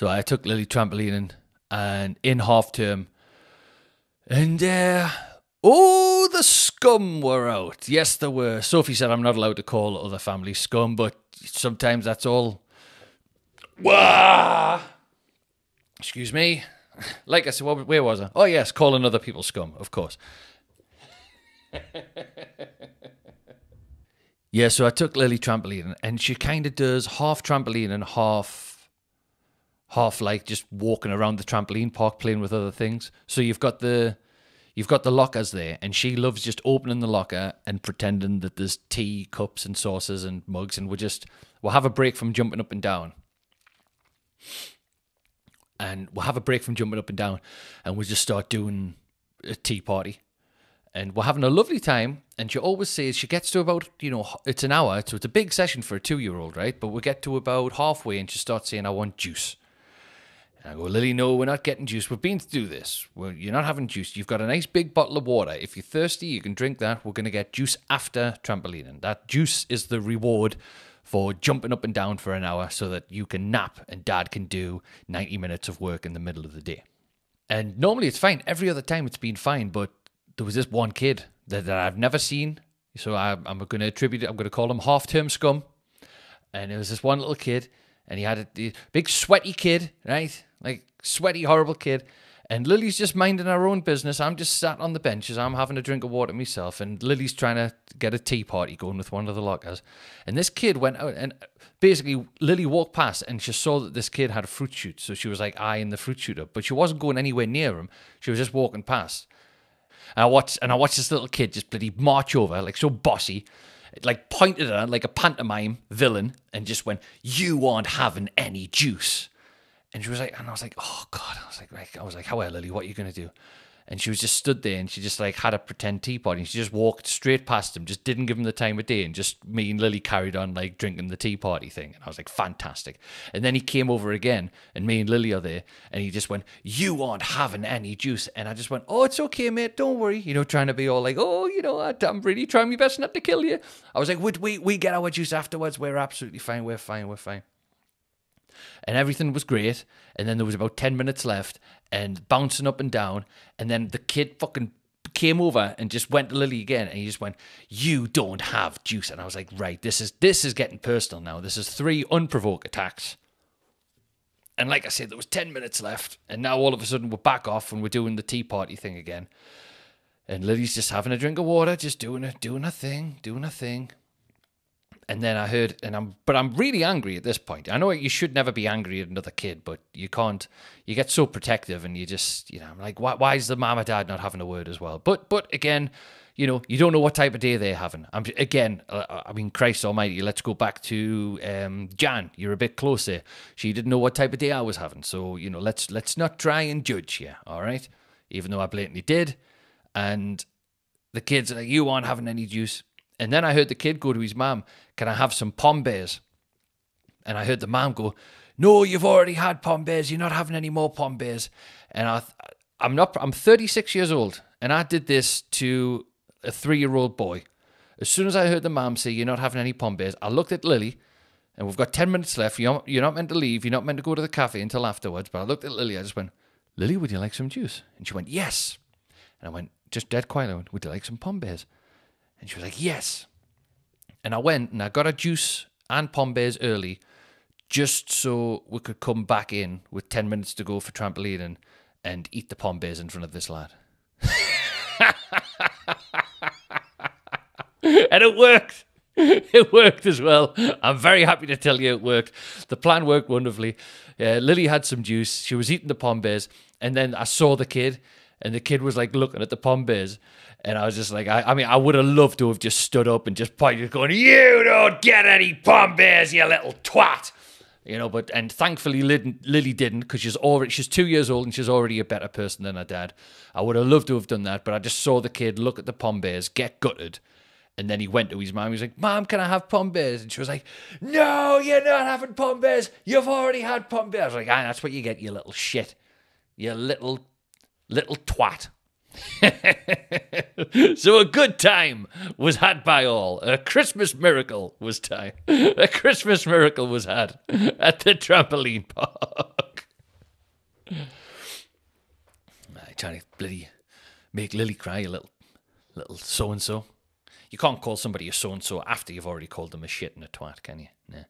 So I took Lily trampolining and in half term, and uh, oh, the scum were out. Yes, there were. Sophie said I'm not allowed to call other families scum, but sometimes that's all. Wah! Excuse me. Like I said, where was I? Oh, yes, calling other people scum, of course. yeah, so I took Lily trampoline, and she kind of does half trampoline and half, half like just walking around the trampoline park playing with other things. So you've got the, you've got the lockers there, and she loves just opening the locker and pretending that there's tea cups and saucers and mugs, and we'll just we'll have a break from jumping up and down. And we'll have a break from jumping up and down and we'll just start doing a tea party. And we're having a lovely time and she always says she gets to about you know it's an hour so it's a big session for a two year old right? But we get to about halfway and she starts saying i want juice and I go, Lily, no, we're not getting juice. We've been to do this. Well, you're not having juice. You've got a nice big bottle of water. If you're thirsty, you can drink that. We're going to get juice after trampoline. And that juice is the reward for jumping up and down for an hour so that you can nap and dad can do 90 minutes of work in the middle of the day. And normally it's fine. Every other time it's been fine, but there was this one kid that, that I've never seen. So I, I'm going to attribute it, I'm going to call him half term scum. And it was this one little kid, and he had a, big sweaty kid, right? Like sweaty, horrible kid. And Lily's just minding her own business. I'm just sat on the benches. I'm having a drink of water myself. And Lily's trying to get a tea party going with one of the lockers. And this kid went out and basically Lily walked past and she saw that this kid had a fruit shoot. So she was like eyeing the fruit shooter, but she wasn't going anywhere near him. She was just walking past. And I watched and I watched this little kid just bloody march over, like so bossy, like pointed at her like a pantomime villain, and just went, You aren't having any juice. And she was like, and I was like, oh God. I was like, I was like, how are Lily? What are you gonna do? And she was just stood there and she just like had a pretend teapot and she just walked straight past him, just didn't give him the time of day. And just me and Lily carried on like drinking the tea party thing. And I was like, fantastic. And then he came over again and me and Lily are there and he just went, You aren't having any juice. And I just went, Oh, it's okay, mate. Don't worry. You know, trying to be all like, Oh, you know, I'm really trying my best not to kill you. I was like, We, we, we get our juice afterwards. We're absolutely fine. We're fine. We're fine and everything was great. And then there was about 10 minutes left and bouncing up and down. And then the kid fucking came over and just went to Lily again and he just went, You don't have juice. And I was like, Right, this is this is getting personal now. This is three unprovoked attacks. And like I said, there was 10 minutes left. And now all of a sudden we're back off and we're doing the tea party thing again. And Lily's just having a drink of water, just doing it, doing a thing, doing a thing and then I heard, and I'm, but I'm really angry at this point. I know you should never be angry at another kid, but you can't. You get so protective, and you just, you know, I'm like, why, why is the mom mama dad not having a word as well? But, but again, you know, you don't know what type of day they're having. I'm again, uh, I mean, Christ Almighty. Let's go back to um, Jan. You're a bit closer. She didn't know what type of day I was having, so you know, let's let's not try and judge here. All right, even though I blatantly did, and the kids are like, you aren't having any juice. And then I heard the kid go to his mom, Can I have some Pombears? And I heard the mom go, No, you've already had Pombears. You're not having any more Pombears. And I, I'm not. I'm 36 years old, and I did this to a three-year-old boy. As soon as I heard the mom say, "You're not having any Pombears," I looked at Lily, and we've got 10 minutes left. You're, you're not meant to leave. You're not meant to go to the cafe until afterwards. But I looked at Lily. I just went, "Lily, would you like some juice?" And she went, "Yes." And I went, just dead quiet. I went, "Would you like some Pombears?" And she was like, Yes. And I went and I got a juice and Pombears early just so we could come back in with 10 minutes to go for trampoline and, eat the Pombears in front of this lad. and it worked. It worked as well. I'm very happy to tell you it worked. The plan worked wonderfully. Uh, Lily had some juice. She was eating the Pombears. And then I saw the kid, and the kid was like looking at the Pombears. And I was just like, I, I mean, I would have loved to have just stood up and just pointed, going, "You don't get any Pombears, you little twat." You know, but and thankfully Lily didn't because she's already she's two years old and she's already a better person than her dad. I would have loved to have done that, but I just saw the kid look at the Pombears, get gutted, and then he went to his mom. He was like, "Mom, can I have Pombears?" And she was like, "No, you're not having Pombears. You've already had Pombears." I was like, "Ah, that's what you get, you little shit, you little little twat. so a good time was had by all. A Christmas miracle was time. A Christmas miracle was had at the trampoline park. I trying to bloody make Lily cry a little, little so and so. You can't call somebody a so and so after you've already called them a shit and a twat, can you? Yeah.